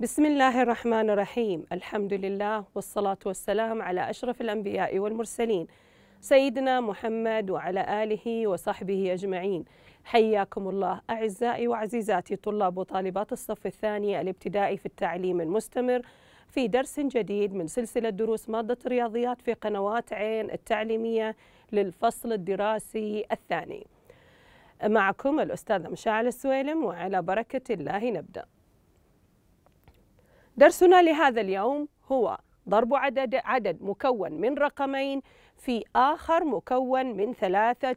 بسم الله الرحمن الرحيم. الحمد لله والصلاة والسلام على أشرف الأنبياء والمرسلين سيدنا محمد وعلى آله وصحبه أجمعين. حياكم الله أعزائي وعزيزاتي طلاب وطالبات الصف الثاني الابتدائي في التعليم المستمر في درس جديد من سلسلة دروس مادة الرياضيات في قنوات عين التعليمية للفصل الدراسي الثاني. معكم الأستاذة مشاعل السويلم وعلى بركة الله نبدأ. درسنا لهذا اليوم هو ضرب عدد عدد مكون من رقمين في آخر مكون من ثلاثة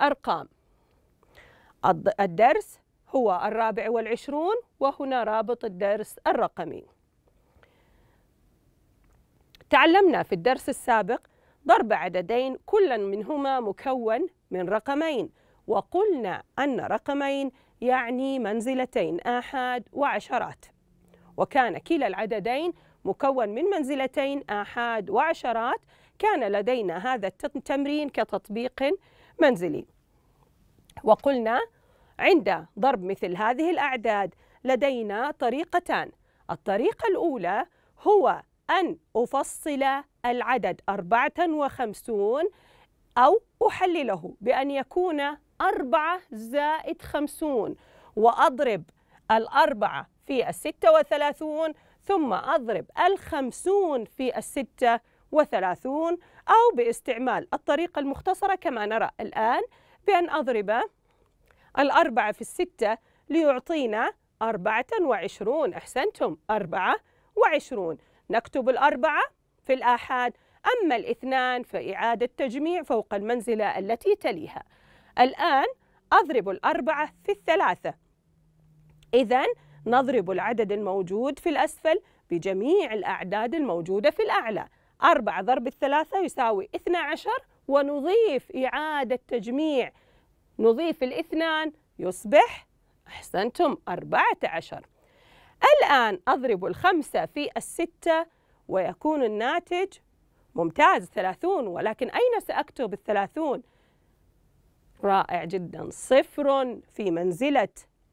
أرقام. الدرس هو الرابع والعشرون وهنا رابط الدرس الرقمي. تعلمنا في الدرس السابق ضرب عددين كل منهما مكون من رقمين وقلنا أن رقمين يعني منزلتين آحاد وعشرات. وكان كلا العددين مكون من منزلتين آحاد وعشرات كان لدينا هذا التمرين كتطبيق منزلي. وقلنا عند ضرب مثل هذه الأعداد لدينا طريقتان. الطريقة الأولى هو أن أفصل العدد أربعة وخمسون أو أحلله بأن يكون أربعة زائد خمسون وأضرب الأربعة في الستة وثلاثون ثم أضرب الخمسون في الستة وثلاثون أو باستعمال الطريقة المختصرة كما نرى الآن بأن أضرب الأربعة في الستة ليعطينا أربعة وعشرون. أحسنتم أربعة وعشرون. نكتب الأربعة في الآحاد. أما الاثنان فإعادة تجميع فوق المنزلة التي تليها. الآن أضرب الأربعة في الثلاثة. إذا نضرب العدد الموجود في الأسفل بجميع الأعداد الموجودة في الأعلى. أربعة ضرب الثلاثة يساوي اثنى عشر ونضيف إعادة تجميع. نضيف الاثنان يصبح أحسنتم أربعة عشر. الآن أضرب الخمسة في الستة ويكون الناتج ممتاز ثلاثون ولكن أين سأكتب الثلاثون؟ رائع جدا صفر في منزلة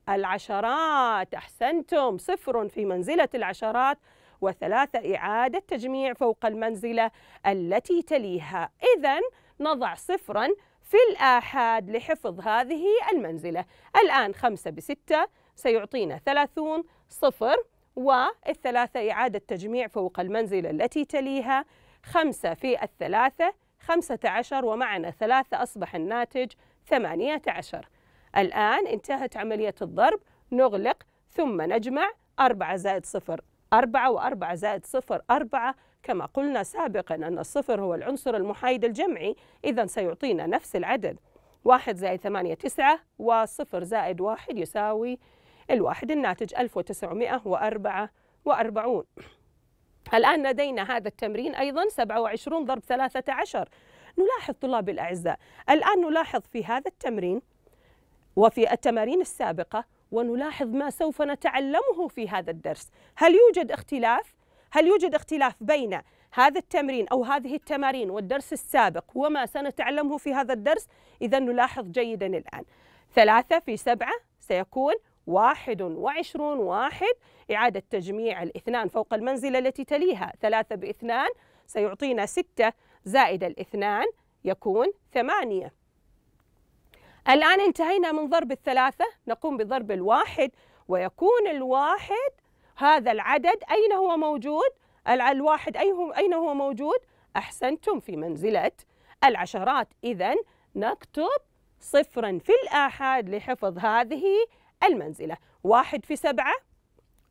العشرات. أحسنتم. صفر في منزلة العشرات وثلاثة إعادة تجميع فوق المنزلة التي تليها. إذا نضع صفرا في الآحاد لحفظ هذه المنزلة. الآن خمسة بستة سيعطينا ثلاثون. صفر والثلاثة إعادة تجميع فوق المنزلة التي تليها خمسة في الثلاثة خمسة عشر ومعنا ثلاثة أصبح الناتج ثمانية عشر. الآن انتهت عملية الضرب نغلق ثم نجمع أربعة زائد صفر أربعة وأربعة زائد صفر أربعة. كما قلنا سابقا أن الصفر هو العنصر المحايد الجمعي إذا سيعطينا نفس العدد. واحد زائد ثمانية تسعة وصفر زائد واحد يساوي الواحد الناتج 1904 وأربعون. الآن لدينا هذا التمرين أيضا 27 ضرب 13 نلاحظ طلاب الأعزاء الآن نلاحظ في هذا التمرين وفي التمارين السابقة ونلاحظ ما سوف نتعلمه في هذا الدرس. هل يوجد اختلاف؟ هل يوجد اختلاف بين هذا التمرين أو هذه التمارين والدرس السابق وما سنتعلمه في هذا الدرس؟ إذا نلاحظ جيدا الآن. ثلاثة في سبعة سيكون واحد وعشرون واحد. إعادة تجميع الاثنان فوق المنزلة التي تليها. ثلاثة بإثنان سيعطينا ستة زائد الاثنان يكون ثمانية. الآن انتهينا من ضرب الثلاثة نقوم بضرب الواحد ويكون الواحد هذا العدد أين هو موجود؟ الواحد أين هو موجود؟ أحسنتم في منزلة العشرات إذا نكتب صفرا في الآحاد لحفظ هذه المنزلة واحد في سبعة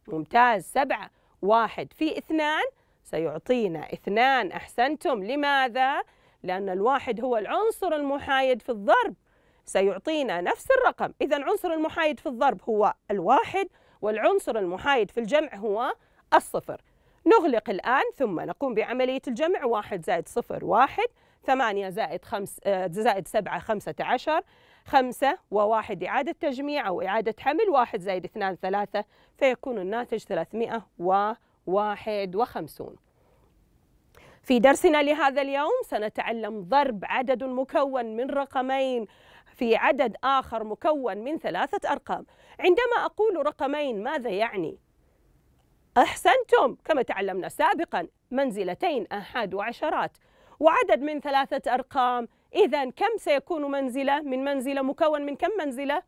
ممتاز سبعة واحد في اثنان سيعطينا اثنان أحسنتم لماذا؟ لأن الواحد هو العنصر المحايد في الضرب سيعطينا نفس الرقم. إذا عنصر المحايد في الضرب هو الواحد والعنصر المحايد في الجمع هو الصفر. نغلق الآن ثم نقوم بعملية الجمع. واحد زائد صفر واحد ثمانية زائد خمس زائد سبعة خمسة عشر خمسة وواحد إعادة تجميع أو إعادة حمل. واحد زائد اثنان ثلاثة فيكون الناتج ثلاثمائة وواحد وخمسون. في درسنا لهذا اليوم سنتعلم ضرب عدد مكون من رقمين. في عدد آخر مكون من ثلاثة أرقام عندما أقول رقمين ماذا يعني؟ أحسنتم كما تعلمنا سابقا منزلتين آحاد وعشرات وعدد من ثلاثة أرقام إذا كم سيكون منزلة من منزلة مكون من كم منزلة؟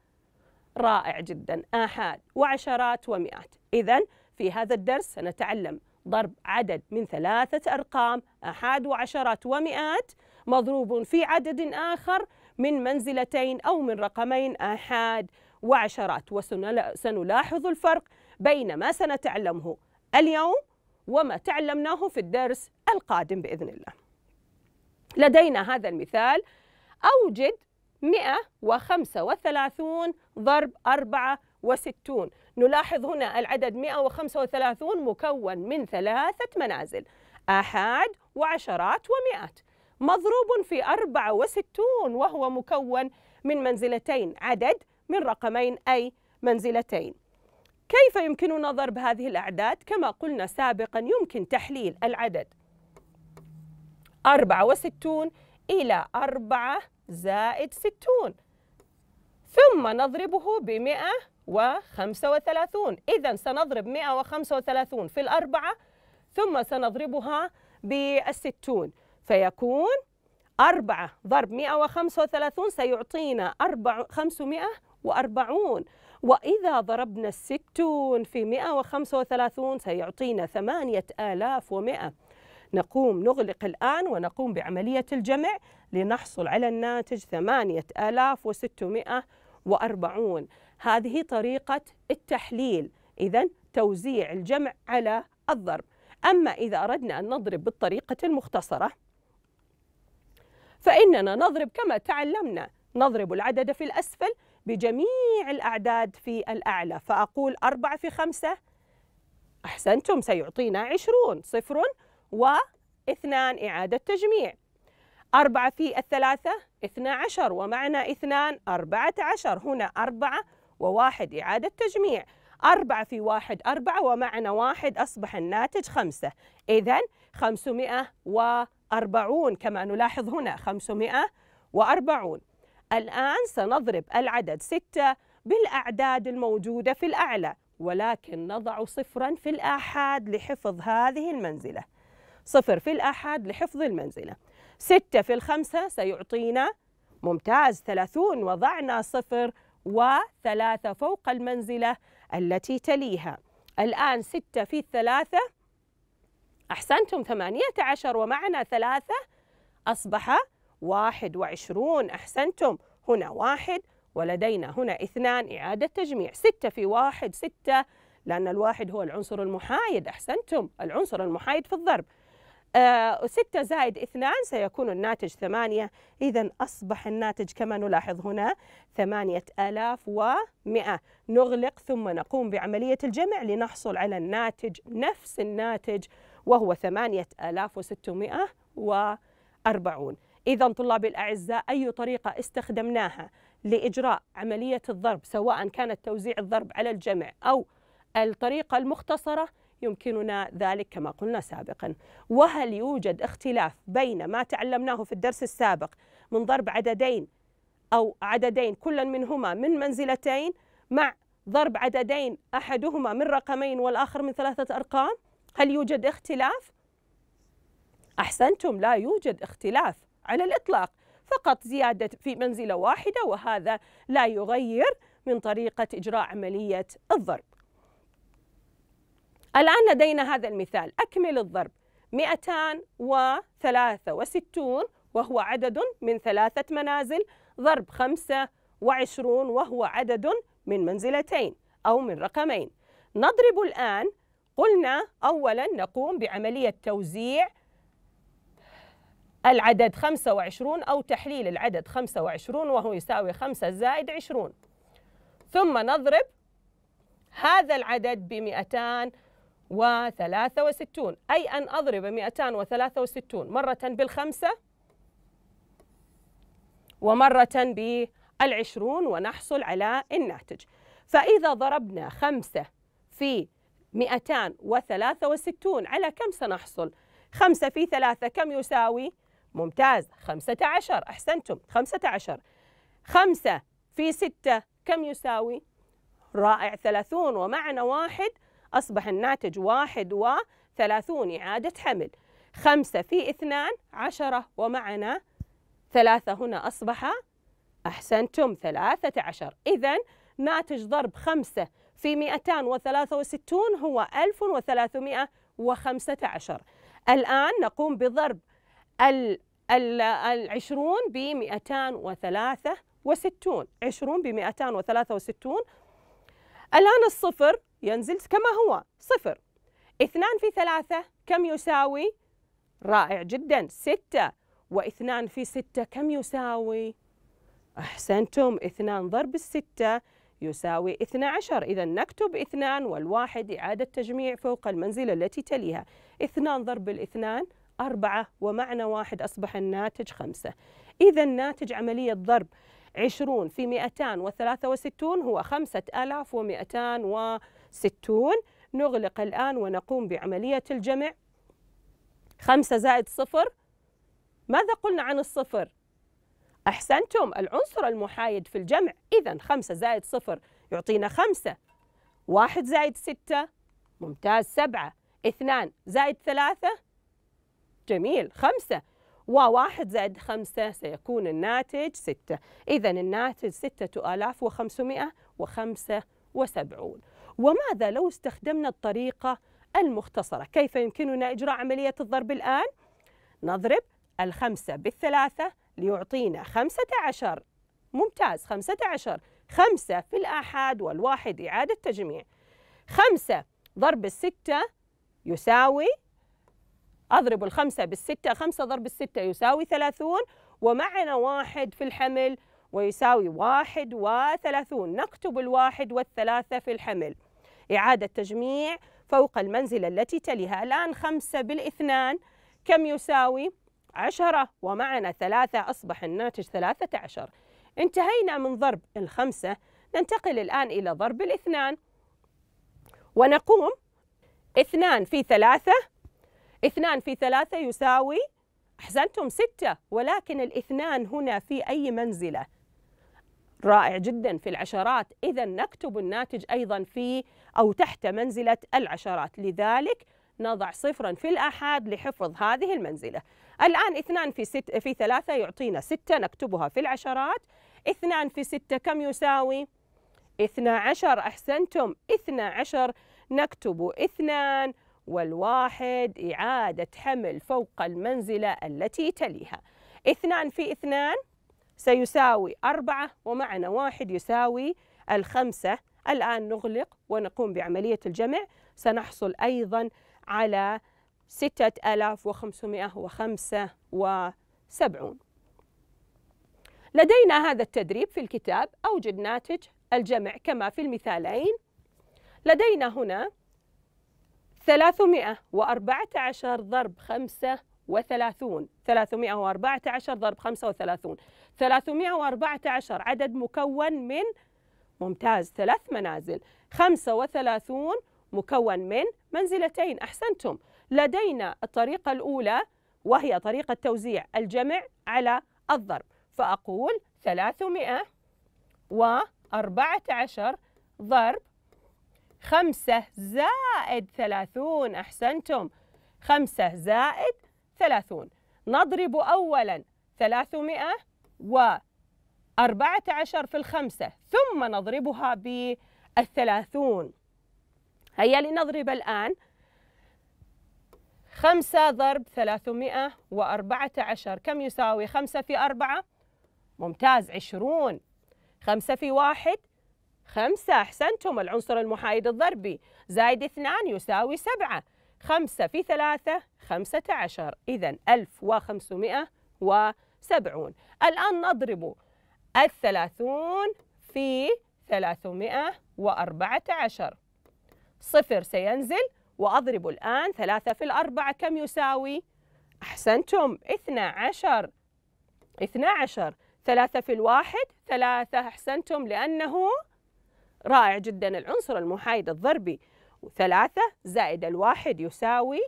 رائع جدا آحاد وعشرات ومئات إذا في هذا الدرس سنتعلم ضرب عدد من ثلاثة أرقام أحاد وعشرات ومئات مضروب في عدد آخر من منزلتين أو من رقمين آحاد وعشرات. وسنلاحظ الفرق بين ما سنتعلمه اليوم وما تعلمناه في الدرس القادم بإذن الله. لدينا هذا المثال. أوجد 135 ضرب 64 نلاحظ هنا العدد 135 مكون من ثلاثة منازل آحاد وعشرات ومئات. مضروب في 64 وهو مكون من منزلتين عدد من رقمين أي منزلتين. كيف يمكننا ضرب هذه الأعداد؟ كما قلنا سابقا يمكن تحليل العدد. 64 إلى 4 زائد 60 ثم نضربه ب 135 إذا سنضرب 135 في الأربعة ثم سنضربها بالستون. فيكون أربعة ضرب 135 سيعطينا أربع 540 وإذا ضربنا الستون في 135 سيعطينا ثمانية آلاف ومئة. نقوم نغلق الآن ونقوم بعملية الجمع لنحصل على الناتج ثمانية آلاف وستمائة وأربعون. هذه طريقة التحليل. إذا توزيع الجمع على الضرب. أما إذا أردنا أن نضرب بالطريقة المختصرة فإننا نضرب كما تعلمنا. نضرب العدد في الأسفل بجميع الأعداد في الأعلى. فأقول أربعة في خمسة. أحسنتم سيعطينا عشرون. صفر واثنان إعادة تجميع. أربعة في الثلاثة اثنا عشر. ومعنا اثنان أربعة عشر. هنا أربعة وواحد. إعادة تجميع. أربعة في واحد أربعة. ومعنا واحد أصبح الناتج خمسة. إذا خمسمائة وأربعون كما نلاحظ هنا خمسمائة وأربعون. الآن سنضرب العدد ستة بالأعداد الموجودة في الأعلى ولكن نضع صفرا في الآحاد لحفظ هذه المنزلة. صفر في الآحاد لحفظ المنزلة. ستة في الخمسة سيعطينا ممتاز ثلاثون وضعنا صفر وثلاثة فوق المنزلة التي تليها. الآن ستة في الثلاثة أحسنتم ثمانية عشر ومعنا ثلاثة. أصبح واحد وعشرون. أحسنتم. هنا واحد ولدينا هنا اثنان. إعادة تجميع. ستة في واحد ستة لأن الواحد هو العنصر المحايد. أحسنتم. العنصر المحايد في الضرب. آه ستة زائد اثنان سيكون الناتج ثمانية. إذا أصبح الناتج كما نلاحظ هنا ثمانية آلاف ومئة. نغلق ثم نقوم بعملية الجمع لنحصل على الناتج نفس الناتج وهو ثمانية آلاف وستمائة وأربعون. إذا طلابي الأعزاء أي طريقة استخدمناها لإجراء عملية الضرب سواء كانت توزيع الضرب على الجمع أو الطريقة المختصرة يمكننا ذلك كما قلنا سابقا. وهل يوجد اختلاف بين ما تعلمناه في الدرس السابق من ضرب عددين أو عددين كل منهما من منزلتين مع ضرب عددين أحدهما من رقمين والآخر من ثلاثة أرقام؟ هل يوجد اختلاف؟ أحسنتم لا يوجد اختلاف على الإطلاق. فقط زيادة في منزلة واحدة وهذا لا يغير من طريقة إجراء عملية الضرب. الآن لدينا هذا المثال. أكمل الضرب. 263 وهو عدد من ثلاثة منازل. ضرب 25 وهو عدد من منزلتين أو من رقمين. نضرب الآن قلنا أولا نقوم بعملية توزيع العدد 25 أو تحليل العدد 25 وهو يساوي 5 زائد 20 ثم نضرب هذا العدد ب 200 وثلاثة وستون. أي أن أضرب مئتان وثلاثة وستون مرة بالخمسة ومرة بالعشرون ونحصل على الناتج. فإذا ضربنا خمسة في مئتان وثلاثة وستون. على كم سنحصل؟ خمسة في ثلاثة. كم يساوي؟ ممتاز. خمسة عشر. أحسنتم. خمسة عشر. خمسة في ستة. كم يساوي؟ رائع. ثلاثون. ومعنا واحد. أصبح الناتج واحد وثلاثون. إعادة حمل. خمسة في اثنان. عشرة. ومعنا ثلاثة هنا. أصبح أحسنتم. ثلاثة عشر. إذا ناتج ضرب خمسة في مئتان وثلاثة وستون هو ألف وثلاثمائة وخمسة عشر. الآن نقوم بضرب العشرون بمئتان وثلاثة وستون. عشرون بمئتان وثلاثة وستون. الآن الصفر ينزل كما هو صفر. اثنان في ثلاثة كم يساوي؟ رائع جدا ستة. واثنان في ستة كم يساوي؟ أحسنتم اثنان ضرب الستة. يساوي اثنى عشر. إذا نكتب اثنان والواحد إعادة تجميع فوق المنزلة التي تليها. اثنان ضرب الاثنان أربعة ومعنى واحد أصبح الناتج خمسة. إذا ناتج عملية ضرب عشرون في مئتان وثلاثة وستون هو خمسة ألاف ومئتان وستون. نغلق الآن ونقوم بعملية الجمع. خمسة زائد صفر. ماذا قلنا عن الصفر؟ أحسنتم العنصر المحايد في الجمع إذا خمسة زائد صفر يعطينا خمسة. واحد زائد ستة ممتاز سبعة. اثنان زائد ثلاثة جميل خمسة. وواحد زائد خمسة سيكون الناتج ستة. إذا الناتج ستة آلاف وخمسمائة وخمسة وسبعون. وماذا لو استخدمنا الطريقة المختصرة؟ كيف يمكننا إجراء عملية الضرب الآن؟ نضرب الخمسة بالثلاثة ليعطينا خمسة عشر. ممتاز خمسة عشر. خمسة في الآحاد والواحد إعادة تجميع. خمسة ضرب الستة يساوي أضرب الخمسة بالستة خمسة ضرب الستة يساوي ثلاثون. ومعنا واحد في الحمل ويساوي واحد وثلاثون. نكتب الواحد والثلاثة في الحمل. إعادة تجميع فوق المنزلة التي تليها. الآن خمسة بالإثنان. كم يساوي؟ عشرة ومعنا ثلاثة أصبح الناتج ثلاثة عشر. انتهينا من ضرب الخمسة ننتقل الآن إلى ضرب الاثنان. ونقوم. اثنان في ثلاثة اثنان في ثلاثة يساوي أحسنتم ستة ولكن الاثنان هنا في أي منزلة؟ رائع جدا في العشرات. إذا نكتب الناتج أيضا في أو تحت منزلة العشرات. لذلك نضع صفرا في الآحاد لحفظ هذه المنزلة. الآن اثنان في, ست في ثلاثة يعطينا ستة نكتبها في العشرات. اثنان في ستة كم يساوي؟ اثنا عشر أحسنتم. اثنا عشر نكتب اثنان. والواحد إعادة حمل فوق المنزلة التي تليها. اثنان في اثنان سيساوي أربعة ومعنا واحد يساوي الخمسة. الآن نغلق ونقوم بعملية الجمع. سنحصل أيضا على ستة آلاف وخمسمائة وخمسة وسبعون. لدينا هذا التدريب في الكتاب أوجد ناتج الجمع كما في المثالين. لدينا هنا ثلاثمائة وأربعة عشر ضرب خمسة وثلاثون. ثلاثمائة وأربعة عشر ضرب خمسة وثلاثون. ثلاثمائة وأربعة عشر عدد مكون من ممتاز ثلاث منازل. خمسة وثلاثون مكون من منزلتين. أحسنتم. لدينا الطريقة الأولى وهي طريقة توزيع الجمع على الضرب. فأقول ثلاثمائة وأربعة عشر ضرب خمسة زائد ثلاثون أحسنتم. خمسة زائد ثلاثون. نضرب أولا ثلاثمائة وأربعة عشر في الخمسة ثم نضربها بالثلاثون. هيا لنضرب الآن خمسة ضرب ثلاثمائة وأربعة عشر. كم يساوي خمسة في أربعة؟ ممتاز عشرون. خمسة في واحد؟ خمسة. أحسنتم العنصر المحايد الضربي. زائد اثنان يساوي سبعة. خمسة في ثلاثة خمسة عشر. إذا ألف وخمسمائة وسبعون. الآن نضرب الثلاثون في ثلاثمائة وأربعة عشر. صفر سينزل. وأضرب الآن ثلاثة في الأربعة. كم يساوي؟ أحسنتم. اثنى عشر. اثنى عشر. ثلاثة في الواحد ثلاثة. أحسنتم لأنه رائع جدا العنصر المحايد الضربي. ثلاثة زائد الواحد يساوي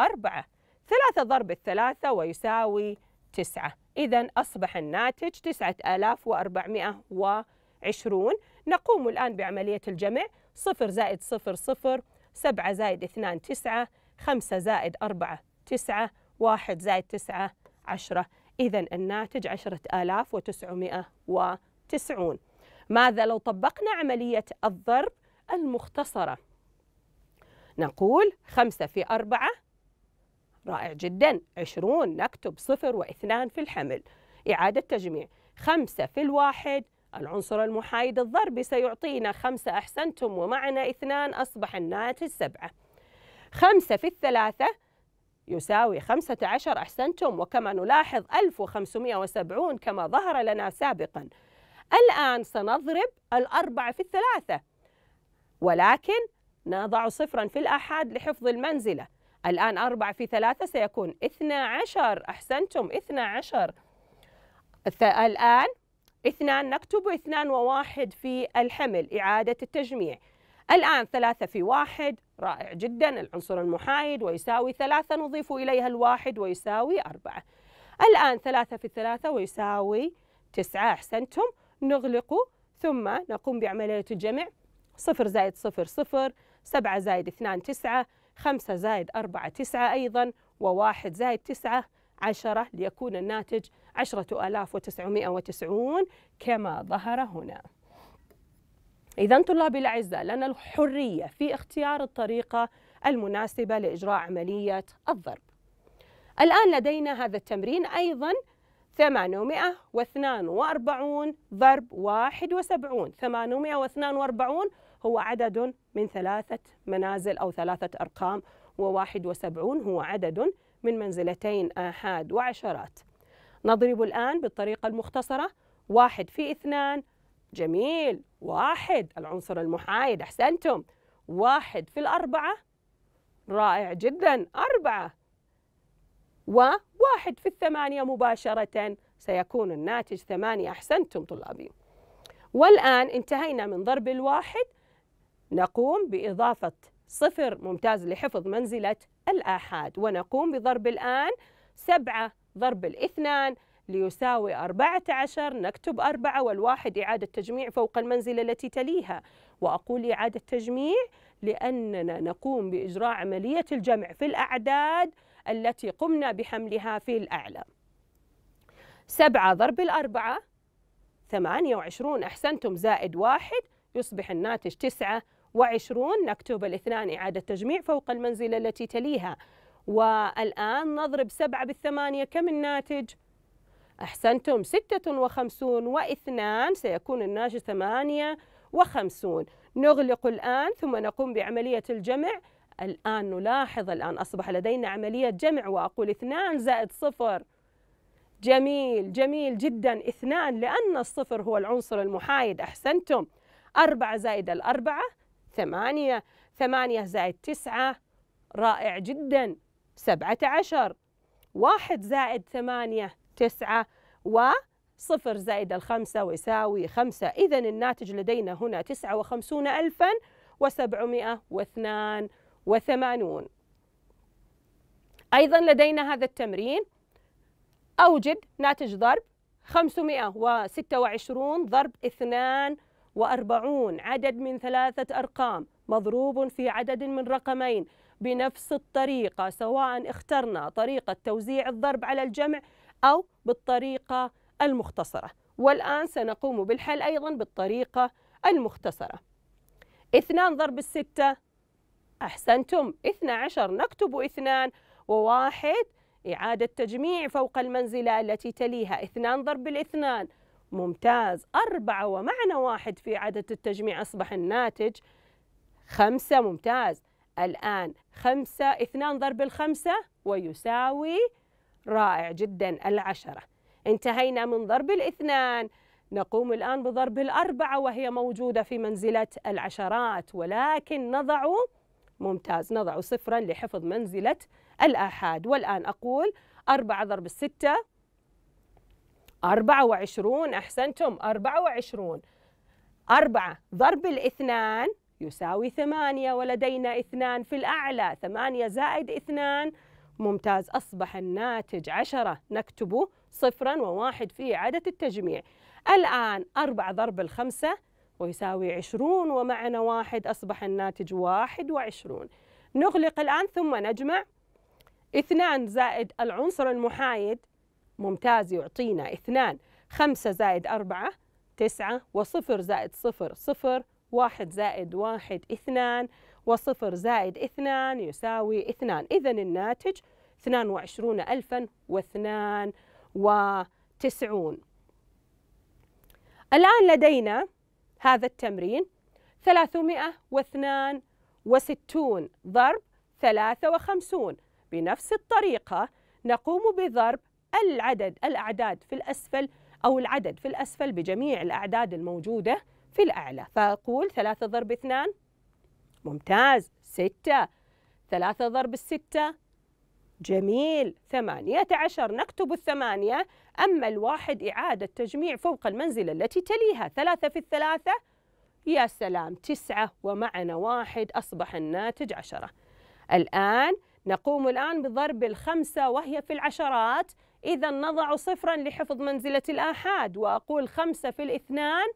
أربعة. ثلاثة ضرب الثلاثة ويساوي تسعة. إذا أصبح الناتج تسعة آلاف وأربعمائة وعشرون. نقوم الآن بعملية الجمع. صفر زائد صفر صفر سبعة زائد اثنان تسعة خمسة زائد أربعة تسعة واحد زائد تسعة عشرة. إذا الناتج عشرة آلاف وتسعمائة وتسعون. ماذا لو طبقنا عملية الضرب المختصرة؟ نقول خمسة في أربعة رائع جدا. عشرون نكتب صفر واثنان في الحمل. إعادة تجميع. خمسة في الواحد العنصر المحايد الضربي سيعطينا خمسة أحسنتم ومعنا اثنان أصبح الناتج سبعة. خمسة في الثلاثة يساوي خمسة عشر أحسنتم وكما نلاحظ 1570 كما ظهر لنا سابقا. الآن سنضرب الأربعة في الثلاثة. ولكن نضع صفرا في الآحاد لحفظ المنزلة. الآن أربعة في ثلاثة سيكون اثنا عشر أحسنتم اثنا عشر. الآن اثنان نكتب اثنان وواحد في الحمل إعادة التجميع. الآن ثلاثة في واحد رائع جدا العنصر المحايد ويساوي ثلاثة نضيف إليها الواحد ويساوي أربعة. الآن ثلاثة في ثلاثة ويساوي تسعة أحسنتم. نغلق ثم نقوم بعملية الجمع. صفر زائد صفر صفر سبعة زائد اثنان تسعة خمسة زائد أربعة تسعة أيضا وواحد زائد تسعة عشرة ليكون الناتج عشرة آلاف وتسعمائة وتسعون كما ظهر هنا. إذا طلابي الأعزاء لنا الحرية في اختيار الطريقة المناسبة لإجراء عملية الضرب. الآن لدينا هذا التمرين أيضا 842 ضرب 71 842 هو عدد من ثلاثة منازل أو ثلاثة أرقام و71 هو عدد من منزلتين آحاد وعشرات. نضرب الآن بالطريقة المختصرة. واحد في اثنان. جميل. واحد. العنصر المحايد. أحسنتم. واحد في الأربعة. رائع جدا. أربعة. وواحد في الثمانية مباشرة. سيكون الناتج ثمانية. أحسنتم طلابي. والآن انتهينا من ضرب الواحد. نقوم بإضافة صفر ممتاز لحفظ منزلة الآحاد. ونقوم بضرب الآن سبعة ضرب الاثنان ليساوي أربعة عشر. نكتب أربعة والواحد إعادة تجميع فوق المنزلة التي تليها. وأقول إعادة تجميع لأننا نقوم بإجراء عملية الجمع في الأعداد التي قمنا بحملها في الأعلى. سبعة ضرب الأربعة ثمانية وعشرون. أحسنتم. زائد واحد يصبح الناتج تسعة. وعشرون نكتب الاثنان إعادة تجميع فوق المنزلة التي تليها. والآن نضرب سبعة بالثمانية. كم الناتج؟ أحسنتم ستة وخمسون واثنان. سيكون الناتج ثمانية وخمسون. نغلق الآن ثم نقوم بعملية الجمع. الآن نلاحظ الآن أصبح لدينا عملية جمع وأقول اثنان زائد صفر. جميل جميل جدا. اثنان لأن الصفر هو العنصر المحايد. أحسنتم. أربعة زائد الأربعة ثمانية ثمانية زائد تسعة رائع جدا سبعة عشر. واحد زائد ثمانية تسعة وصفر زائد الخمسة ويساوي خمسة. إذا الناتج لدينا هنا تسعة وخمسون ألفا وسبعمائة واثنان وثمانون. أيضا لدينا هذا التمرين. أوجد ناتج ضرب 526 ضرب 42 عدد من ثلاثة أرقام مضروب في عدد من رقمين بنفس الطريقة سواء اخترنا طريقة توزيع الضرب على الجمع أو بالطريقة المختصرة. والآن سنقوم بالحل أيضا بالطريقة المختصرة. اثنان ضرب الستة أحسنتم. اثنى عشر نكتب اثنان وواحد. إعادة تجميع فوق المنزلة التي تليها اثنان ضرب الاثنان. ممتاز. أربعة ومعنا واحد في عدد التجميع أصبح الناتج. خمسة ممتاز. الآن خمسة اثنان ضرب الخمسة ويساوي رائع جدا العشرة. انتهينا من ضرب الاثنان. نقوم الآن بضرب الأربعة وهي موجودة في منزلة العشرات ولكن نضع ممتاز نضع صفرا لحفظ منزلة الآحاد. والآن أقول أربعة ضرب الستة أربعة وعشرون أحسنتم أربعة وعشرون. أربعة ضرب الاثنان يساوي ثمانية ولدينا اثنان في الأعلى ثمانية زائد اثنان. ممتاز أصبح الناتج عشرة نكتب صفرا وواحد في إعادة التجميع. الآن أربعة ضرب الخمسة ويساوي عشرون ومعنا واحد أصبح الناتج واحد وعشرون. نغلق الآن ثم نجمع. اثنان زائد العنصر المحايد ممتاز يعطينا اثنان خمسة زائد أربعة تسعة وصفر زائد صفر صفر واحد زائد واحد اثنان وصفر زائد اثنان يساوي اثنان. إذا الناتج اثنان وعشرون ألفا واثنان وتسعون. الآن لدينا هذا التمرين ثلاثمائة واثنان وستون ضرب ثلاثة وخمسون. بنفس الطريقة نقوم بضرب العدد الأعداد في الأسفل أو العدد في الأسفل بجميع الأعداد الموجودة في الأعلى. فأقول ثلاثة ضرب اثنان ممتاز. ستة ثلاثة ضرب الستة جميل. ثمانية عشر نكتب الثمانية. أما الواحد إعادة تجميع فوق المنزلة التي تليها ثلاثة في الثلاثة يا سلام تسعة ومعنا واحد أصبح الناتج عشرة. الآن نقوم الآن بضرب الخمسة وهي في العشرات. إذا نضع صفرا لحفظ منزلة الآحاد وأقول خمسة في الاثنان.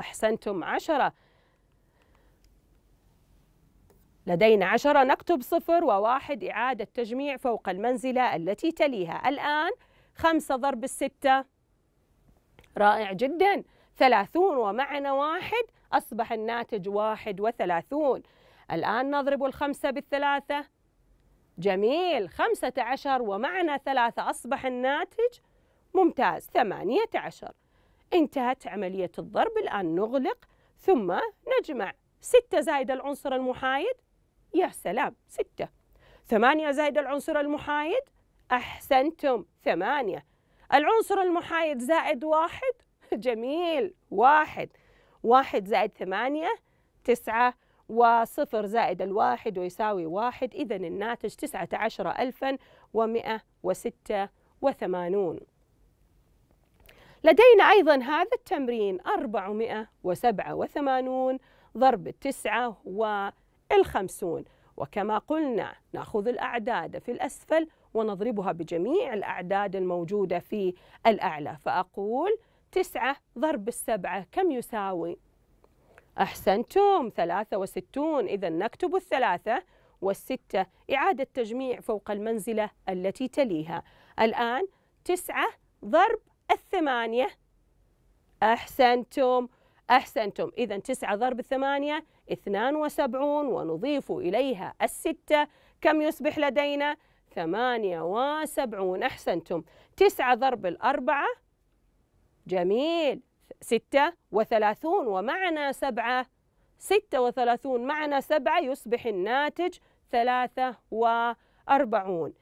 أحسنتم عشرة. لدينا عشرة نكتب صفر وواحد إعادة تجميع فوق المنزلة التي تليها. الآن خمسة ضرب الستة رائع جدا. ثلاثون ومعنا واحد أصبح الناتج واحد وثلاثون. الآن نضرب الخمسة بالثلاثة. جميل. خمسة عشر ومعنا ثلاثة أصبح الناتج ممتاز. ثمانية عشر. انتهت عملية الضرب الآن نغلق ثم نجمع. ستة زائد العنصر المحايد. يا سلام ستة. ثمانية زائد العنصر المحايد أحسنتم. ثمانية. العنصر المحايد زائد واحد. جميل واحد. واحد زائد ثمانية تسعة. وصفر زائد الواحد ويساوي واحد إذا الناتج تسعة عشر ألفا ومئة وستة وثمانون. لدينا أيضا هذا التمرين أربعمائة وسبعة وثمانون ضرب التسعة والخمسون. وكما قلنا نأخذ الأعداد في الأسفل ونضربها بجميع الأعداد الموجودة في الأعلى. فأقول تسعة ضرب السبعة كم يساوي؟ أحسنتم. ثلاثة وستون. إذا نكتب الثلاثة والستة. إعادة تجميع فوق المنزلة التي تليها. الآن تسعة ضرب الثمانية. أحسنتم. أحسنتم. إذا تسعة ضرب الثمانية اثنان وسبعون. ونضيف إليها الستة. كم يصبح لدينا؟ ثمانية وسبعون. أحسنتم. تسعة ضرب الأربعة. جميل. ستة وثلاثون ومعنا سبعة. ستة وثلاثون معنا سبعة يصبح الناتج ثلاثة وأربعون.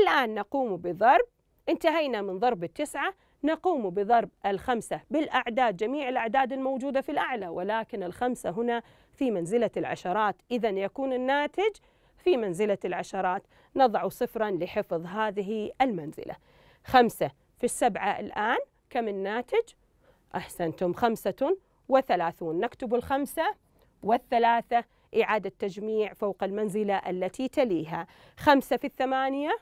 الآن نقوم بضرب. انتهينا من ضرب التسعة. نقوم بضرب الخمسة. بالأعداد جميع الأعداد الموجودة في الأعلى ولكن الخمسة هنا في منزلة العشرات. إذا يكون الناتج في منزلة العشرات. نضع صفرا لحفظ هذه المنزلة. خمسة في السبعة الآن. كم الناتج؟ أحسنتم خمسة وثلاثون. نكتب الخمسة والثلاثة إعادة تجميع فوق المنزلة التي تليها. خمسة في الثمانية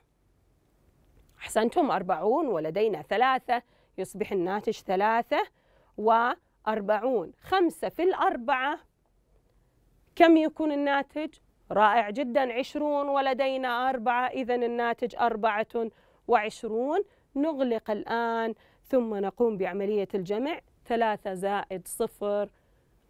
أحسنتم أربعون. ولدينا ثلاثة يصبح الناتج ثلاثة وأربعون. خمسة في الأربعة كم يكون الناتج؟ رائع جدا. عشرون. ولدينا أربعة إذا الناتج أربعة وعشرون. نغلق الآن ثم نقوم بعملية الجمع. ثلاثة زائد صفر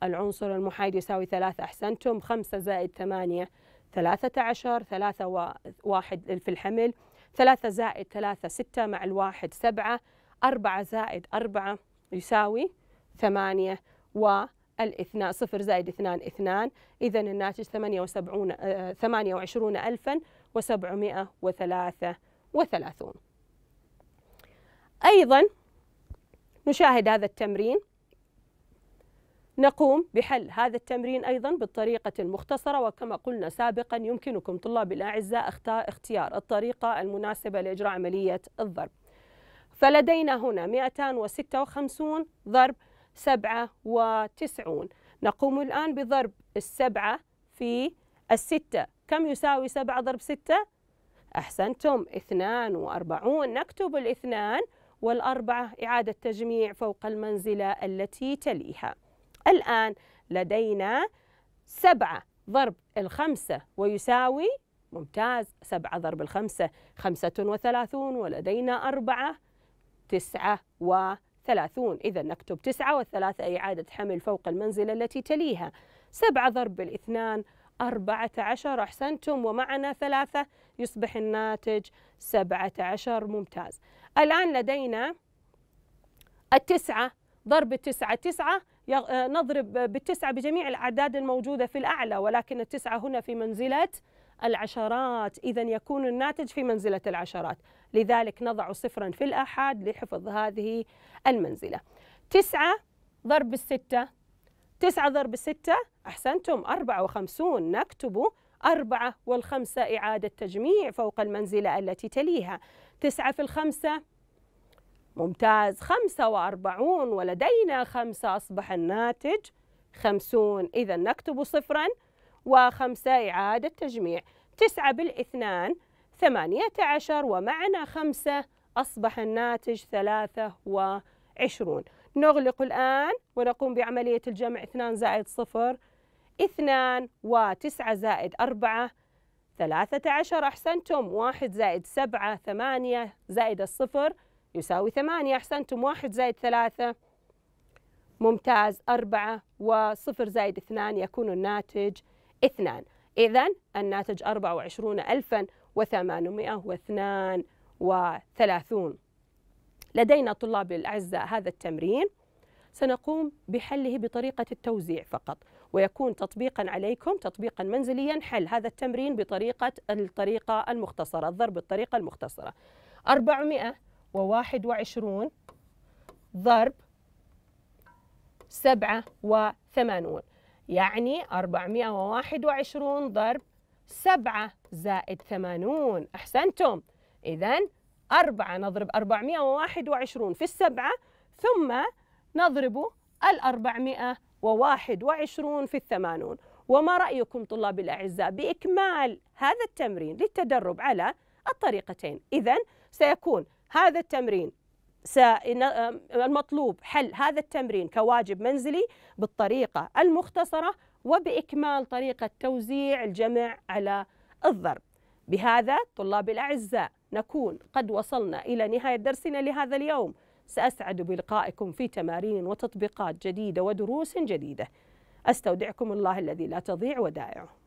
العنصر المحايد يساوي ثلاثة أحسنتم. خمسة زائد ثمانية ثلاثة عشر. ثلاثة واحد في الحمل. ثلاثة زائد ثلاثة ستة مع الواحد سبعة. أربعة زائد أربعة يساوي ثمانية والإثنان صفر زائد اثنان اثنان. إذا الناتج ثمانية وسبعون آه، ثمانية وعشرون ألفا وسبعمائة وثلاثة وثلاثون. أيضا نشاهد هذا التمرين. نقوم بحل هذا التمرين أيضا بالطريقة المختصرة وكما قلنا سابقا يمكنكم طلاب الأعزاء اختيار الطريقة المناسبة لإجراء عملية الضرب. فلدينا هنا 256 ضرب 97 نقوم الآن بضرب السبعة في الستة. كم يساوي سبعة ضرب ستة؟ أحسنتم 42 نكتب الاثنان والأربعة إعادة تجميع فوق المنزلة التي تليها. الآن لدينا سبعة ضرب الخمسة ويساوي ممتاز سبعة ضرب الخمسة خمسة وثلاثون ولدينا أربعة تسعة وثلاثون. إذا نكتب تسعة والثلاثة إعادة حمل فوق المنزلة التي تليها. سبعة ضرب الاثنان أربعة عشر. أحسنتم ومعنا ثلاثة يصبح الناتج سبعة عشر. ممتاز. الآن لدينا التسعة ضرب التسعة. تسعة آه، نضرب بالتسعة بجميع الأعداد الموجودة في الأعلى ولكن التسعة هنا في منزلة العشرات. إذا يكون الناتج في منزلة العشرات. لذلك نضع صفرا في الآحاد لحفظ هذه المنزلة. تسعة ضرب الستة. تسعة ضرب الستة أحسنتم أربعة وخمسون. نكتب أربعة والخمسة إعادة تجميع فوق المنزلة التي تليها. تسعة في الخمسة. ممتاز. خمسة وأربعون ولدينا خمسة أصبح الناتج. خمسون إذا نكتب صفراً وخمسة إعادة تجميع. تسعة بالإثنان ثمانية عشر ومعنا خمسة أصبح الناتج ثلاثة وعشرون. نغلق الآن ونقوم بعملية الجمع اثنان زائد صفر اثنان وتسعة زائد أربعة ثلاثة عشر أحسنتم واحد زائد سبعة ثمانية زائد الصفر يساوي ثمانية أحسنتم واحد زائد ثلاثة. ممتاز أربعة وصفر زائد اثنان يكون الناتج اثنان. إذا الناتج أربعة وعشرون ألفا وثمانمائة واثنان وثلاثون. لدينا طلاب الأعزاء هذا التمرين. سنقوم بحله بطريقة التوزيع فقط. ويكون تطبيقا عليكم تطبيقا منزليا حل هذا التمرين بطريقة الطريقة المختصرة الضرب بالطريقة المختصرة. 421 ضرب 87 يعني 421 ضرب 7 زائد 80 أحسنتم. إذا 4 نضرب 421 في السبعة ثم نضرب ال 421 في الثمانون. وما رأيكم طلاب الأعزاء بإكمال هذا التمرين للتدرب على الطريقتين؟ إذا سيكون هذا التمرين المطلوب حل هذا التمرين كواجب منزلي بالطريقة المختصرة وبإكمال طريقة توزيع الجمع على الضرب. بهذا طلابي الأعزاء نكون قد وصلنا إلى نهاية درسنا لهذا اليوم. سأسعد بلقائكم في تمارين وتطبيقات جديدة ودروس جديدة. أستودعكم الله الذي لا تضيع ودائعه.